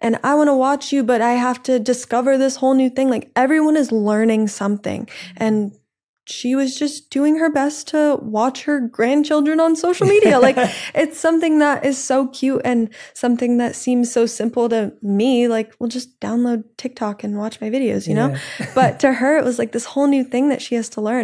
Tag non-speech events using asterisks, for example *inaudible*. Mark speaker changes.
Speaker 1: and I want to watch you, but I have to discover this whole new thing. Like everyone is learning something. Mm-hmm. And she was just doing her best to watch her grandchildren on social media. Like *laughs* it's something that is so cute and something that seems so simple to me. Like, we'll just download TikTok and watch my videos, you know? *laughs* But to her, it was like this whole new thing that she has to learn.